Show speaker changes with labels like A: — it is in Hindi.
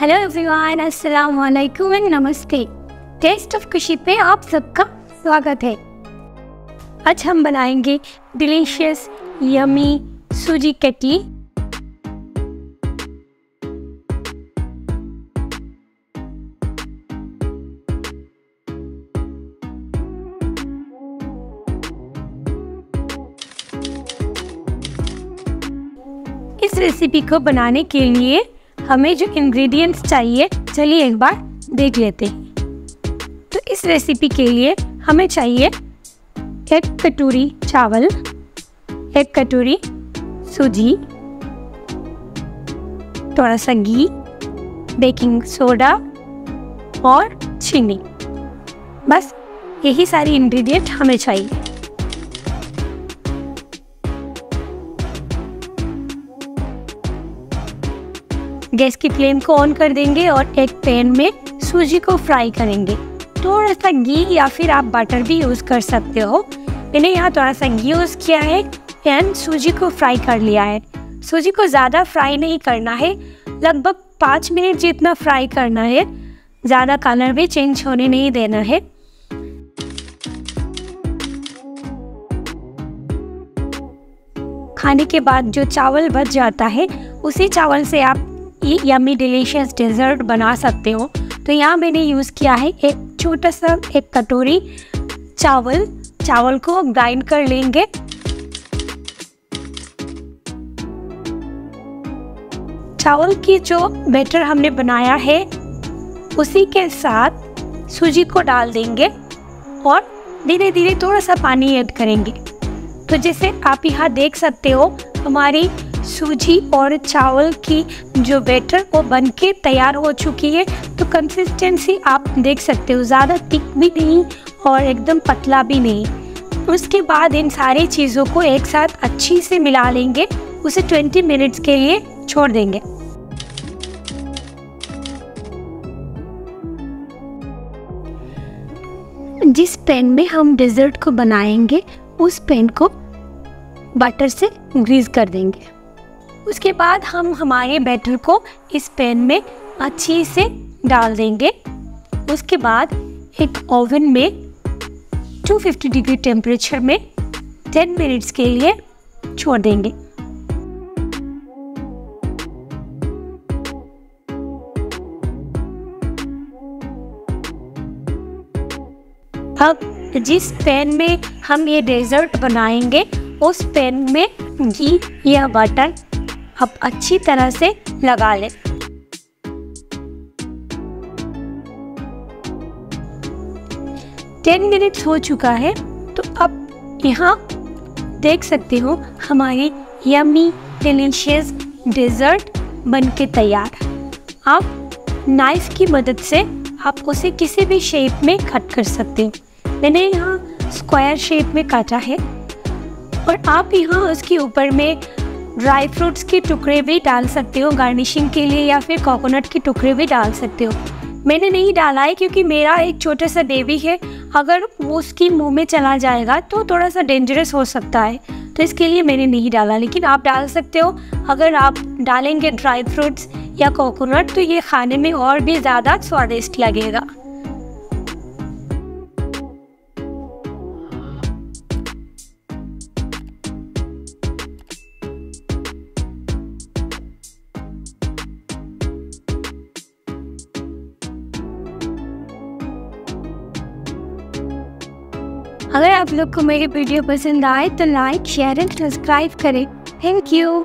A: हेलो एवरीवन अस्सलाम वालेकुम एंड नमस्ते टेस्ट ऑफ़ खुशी पे आप सबका स्वागत है। आज हम बनाएँगे डिलीशियस यमी सूजी कटली इस रेसिपी को बनाने के लिए हमें जो इंग्रेडिएंट्स चाहिए, चलिए एक बार देख लेते हैं। तो इस रेसिपी के लिए हमें चाहिए एक कटोरी चावल, एक कटोरी सूजी थोड़ा सा घी बेकिंग सोडा और चीनी बस यही सारी इंग्रेडिएंट हमें चाहिए। गैस की फ्लेम को ऑन कर देंगे और एक पैन में सूजी को फ्राई करेंगे। थोड़ा सा घी या फिर आप बटर भी यूज़ कर सकते हो। मैंने यहाँ थोड़ा सा घी यूज़ किया है एंड सूजी को फ्राई कर लिया है। सूजी को ज़्यादा फ्राई नहीं करना है। लगभग पाँच मिनट जितना फ्राई करना है, ज़्यादा कलर भी चेंज होने नहीं देना है। खाने के बाद जो चावल बच जाता है, उसी चावल से आप ये यमी डिलीशियस डेजर्ट बना सकते हो। तो यहाँ मैंने यूज़ किया है एक छोटा सा एक कटोरी चावल। चावल को ग्राइंड कर लेंगे। चावल की जो बैटर हमने बनाया है, उसी के साथ सूजी को डाल देंगे और धीरे धीरे थोड़ा सा पानी ऐड करेंगे। तो जैसे आप यहाँ देख सकते हो, हमारी सूजी और चावल की जो बैटर वो बन के तैयार हो चुकी है। तो कंसिस्टेंसी आप देख सकते हो, ज़्यादा थिक भी नहीं और एकदम पतला भी नहीं। उसके बाद इन सारी चीज़ों को एक साथ अच्छी से मिला लेंगे। उसे 20 मिनट्स के लिए छोड़ देंगे। जिस पैन में हम डेजर्ट को बनाएँगे, उस पैन को बटर से ग्रीस कर देंगे। उसके बाद हम हमारे बैटर को इस पैन में अच्छे से डाल देंगे। उसके बाद एक ओवन में 250 डिग्री टेम्परेचर में 10 मिनट्स के लिए छोड़ देंगे। अब जिस पैन में हम ये डेजर्ट बनाएँगे, उस पैन में घी या बटर अब अच्छी तरह से लगा लें। टेन मिनट्स हो चुका है तो अब यहाँ देख सकते हो हमारी यमी डिलीशियस डेजर्ट बन के तैयार। आप नाइफ की मदद से आप उसे किसी भी शेप में कट कर सकते हो। मैंने यहाँ स्क्वायर शेप में काटा है और आप यहाँ उसके ऊपर में ड्राई फ्रूट्स के टुकड़े भी डाल सकते हो, गार्निशिंग के लिए या फिर कोकोनट के टुकड़े भी डाल सकते हो। मैंने नहीं डाला है क्योंकि मेरा एक छोटा सा बेबी है। अगर वो उसकी मुँह में चला जाएगा तो थोड़ा सा डेंजरस हो सकता है। तो इसके लिए मैंने नहीं डाला, लेकिन आप डाल सकते हो। अगर आप डालेंगे ड्राई फ्रूट्स या कोकोनट तो ये खाने में और भी ज़्यादा स्वादिष्ट लगेगा। अगर आप लोग को मेरी वीडियो पसंद आए तो लाइक शेयर एंड सब्सक्राइब करें। Thank you